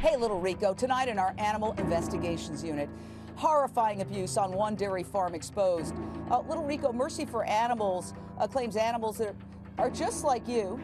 Hey, little Rico, tonight in our Animal Investigations Unit, horrifying abuse on one dairy farm exposed. Uh, little Rico, Mercy for Animals uh, claims animals that are just like you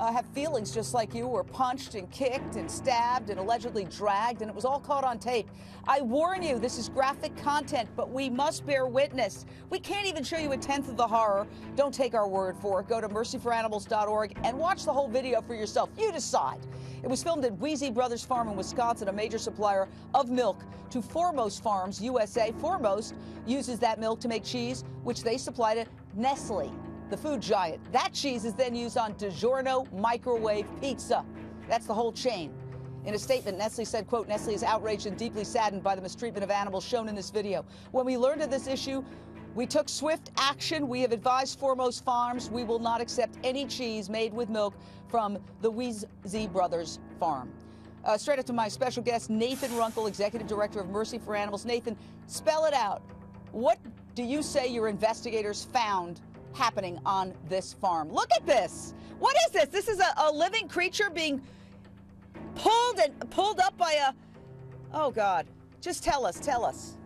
uh, have feelings just like you, were punched and kicked and stabbed and allegedly dragged, and it was all caught on tape. I warn you, this is graphic content, but we must bear witness. We can't even show you a tenth of the horror. Don't take our word for it. Go to mercyforanimals.org and watch the whole video for yourself. You decide. It was filmed at Wiese Brothers Farm in Wisconsin, a major supplier of milk to Foremost Farms USA. Foremost uses that milk to make cheese, which they supply to Nestle the food giant. That cheese is then used on DiGiorno microwave pizza. That's the whole chain. In a statement, Nestle said, quote, Nestle is outraged and deeply saddened by the mistreatment of animals shown in this video. When we learned of this issue, we took swift action. We have advised Foremost Farms we will not accept any cheese made with milk from the Wiese Brothers farm. Uh, straight up to my special guest, Nathan Runkle, Executive Director of Mercy for Animals. Nathan, spell it out. What do you say your investigators found happening on this farm. Look at this. What is this? This is a, a living creature being pulled and pulled up by a. Oh God! Just tell us. Tell us.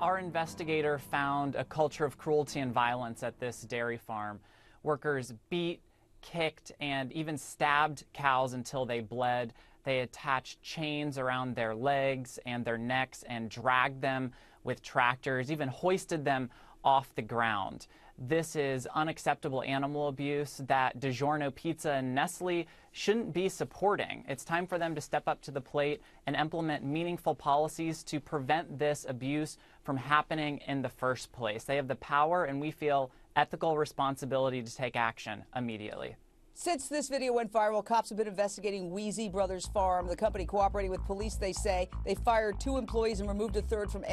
Our investigator found a culture of cruelty and violence at this dairy farm. Workers beat, kicked, and even stabbed cows until they bled. They attached chains around their legs and their necks and dragged them with tractors, even hoisted them off the ground. This is unacceptable animal abuse that DiGiorno Pizza and Nestle shouldn't be supporting. It's time for them to step up to the plate and implement meaningful policies to prevent this abuse from happening in the first place. They have the power, and we feel ethical responsibility to take action immediately. Since this video went viral, cops have been investigating Wiese Brothers Farm. The company cooperating with police, they say. They fired two employees and removed a third from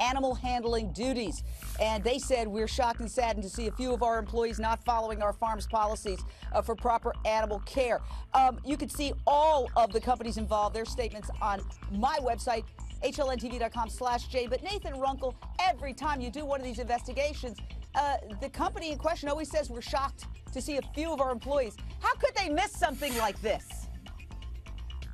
animal handling duties. And they said, We're shocked and saddened to see a few of our employees not following our farm's policies uh, for proper animal care. Um, you can see all of the companies involved, their statements on my website, hlntv.com slash J. But Nathan Runkle, every time you do one of these investigations, uh, the company in question always says we're shocked to see a few of our employees. How could they miss something like this?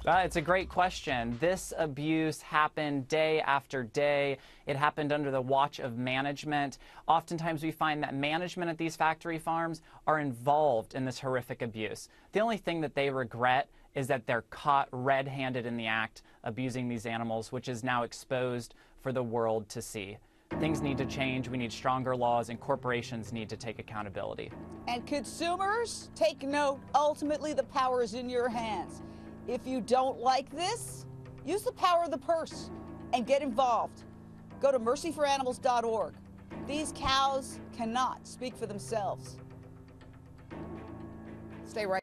Uh, it's a great question. This abuse happened day after day. It happened under the watch of management. Oftentimes, we find that management at these factory farms are involved in this horrific abuse. The only thing that they regret is that they're caught red handed in the act abusing these animals, which is now exposed for the world to see. Things need to change. We need stronger laws, and corporations need to take accountability. And consumers, take note. Ultimately, the power is in your hands. If you don't like this, use the power of the purse and get involved. Go to mercyforanimals.org. These cows cannot speak for themselves. Stay right.